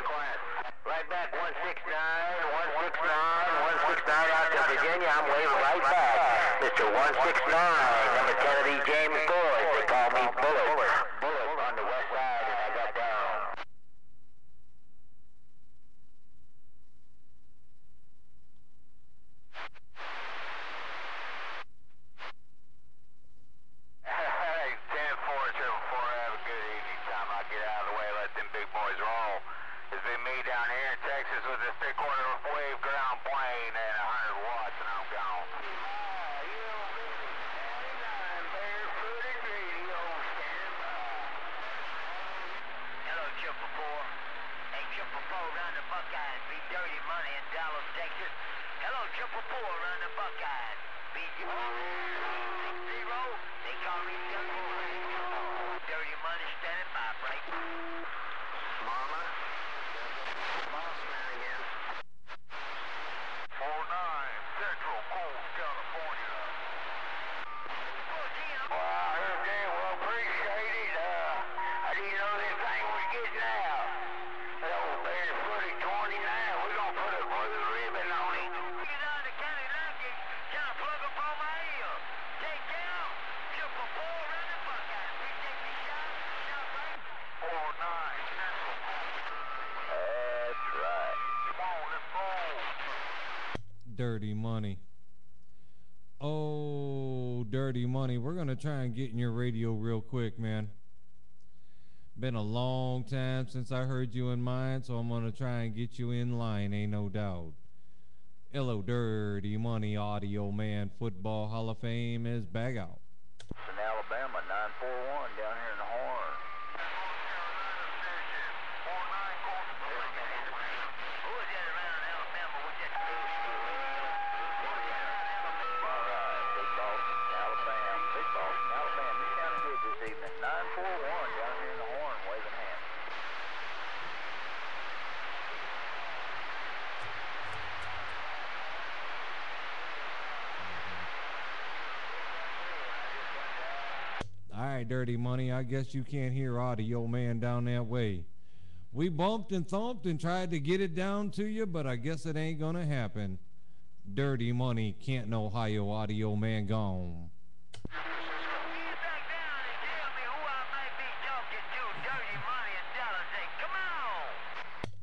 class. Right back, 169, 169, 169 out to Virginia. I'm waving right back. Mr. 169, number 10 of these James boys. They call me Bullet. Bullet on the west side, and I got down. Hey, 10-4, 7-4, have a good evening time. I'll get out of the way, let them big boys roll. It's been me down here in Texas with this three-quarter wave ground plane and 100 watts, and I'm gone. Hello, Triple Four. Hey, Triple Four, run the Buckeyes. Be dirty money in Dallas, Texas. Four, run the Buckeyes. Be six zero. They call me Double Dirty money standing by, break. Mama. Boss man again. 4-9, Central Coast, California. Well, I heard that. Well, appreciate it. Uh, I didn't know this thing was getting out. That old barefooted 29, we're going to put a blue ribbon on it. Get out of the county luggage. Trying to plug up on my ear. Take down. Triple Four, run the Buckeyes. We take the shot. Shot right. 4-9, Central Coast. That's right. Come on, let's go. Dirty money. Oh, dirty money. We're going to try and get in your radio real quick, man. Been a long time since I heard you in mine, so I'm going to try and get you in line, ain't no doubt. Hello, Dirty Money Audio Man Football Hall of Fame is back out. It's in Alabama, 941 down here in the Horn. Who is that around Alabama with that All right, Big Boston, Alabama. Big Boston, Alabama. You sounding good this evening. 941 down here in the Horn, waving hands. All right, Dirty Money. I guess you can't hear Audio Man down that way. We bumped and thumped and tried to get it down to you, but I guess it ain't gonna happen. Dirty Money, Canton, Ohio Audio Man gone.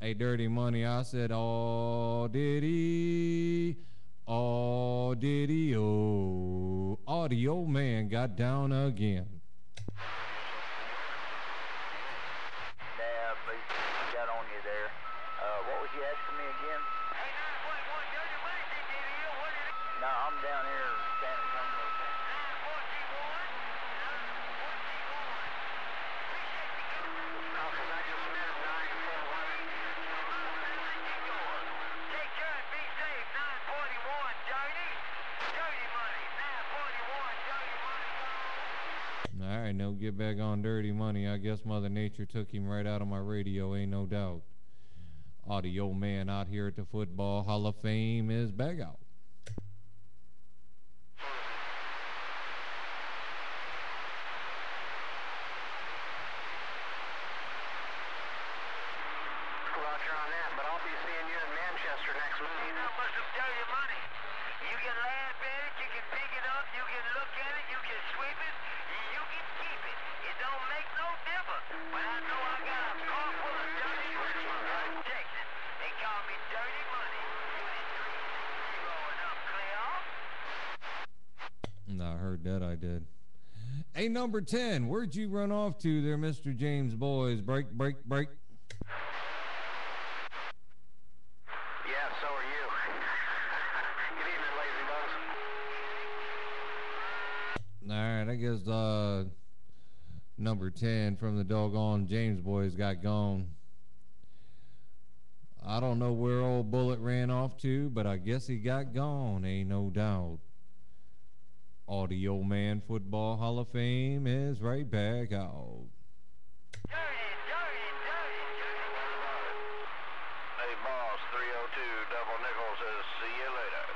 Hey, Dirty Money, I said, oh, diddy, oh, diddy, oh. Audio Man got down again. Now, please, got on you there. Uh, what was you asking me again? Hey, 941, dirty money, DDO. What is? No, I'm down here in San Antonio. 941. Take care and be safe. 941, dirty. Dirty money. 941, dirty money. All right, now get back on Dirty Money. I guess Mother Nature took him right out of my radio, ain't no doubt. Audio Man out here at the Football Hall of Fame is back out. Roger on that, but I'll be seeing you in Manchester next month. You know much of dirty money. You can laugh at it, you can pick it up, you can look at it, you can sweep it, you can keep it. It don't make no difference. But I know I got a car full of dirty money from Texas. They call me dirty money. Unit 360 and I'm clear off. No, I heard that I did. Hey, number 10, where'd you run off to there, Mr. James Boys? Break, break, break. Yeah, so are you. Good evening, lazy bones. All right, I guess uh, number 10 from the doggone James Boys got gone. I don't know where old Bullet ran off to, but I guess he got gone, ain't no doubt. Audio Man Football Hall of Fame is right back out. Dirty, dirty, dirty, dirty. Hey, boss, 302 Double Nickel says, see you later.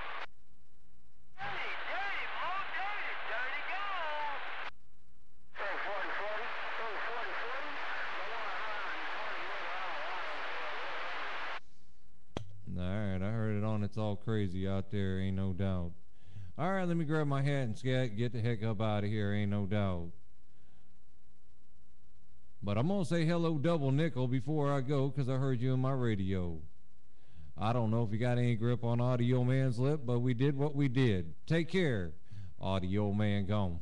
Dirty, dirty, more dirty, dirty, go. Hey, 40, 40. Hey, 40, 40. down. It's all crazy out there, ain't no doubt. All right, let me grab my hat and scat, get the heck up out of here, ain't no doubt. But I'm gonna say hello, Double Nickel, before I go, 'cause I heard you in my radio. I don't know if you got any grip on Audio Man's lip, but we did what we did. Take care. Audio Man gone.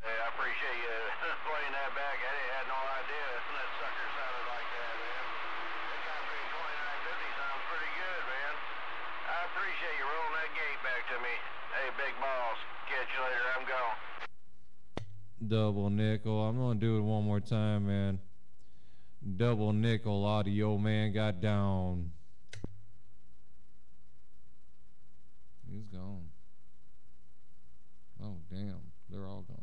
Hey, I appreciate you playing that back. I didn't had no idea that sucker sounded like that, man. That country 2950 sounds pretty good, man. I appreciate you rolling that gate back to me. Hey, big balls. Catch you later. I'm gone. Double nickel. I'm gonna do it one more time, man. Double nickel audio man got down. He's gone. Oh damn, they're all gone.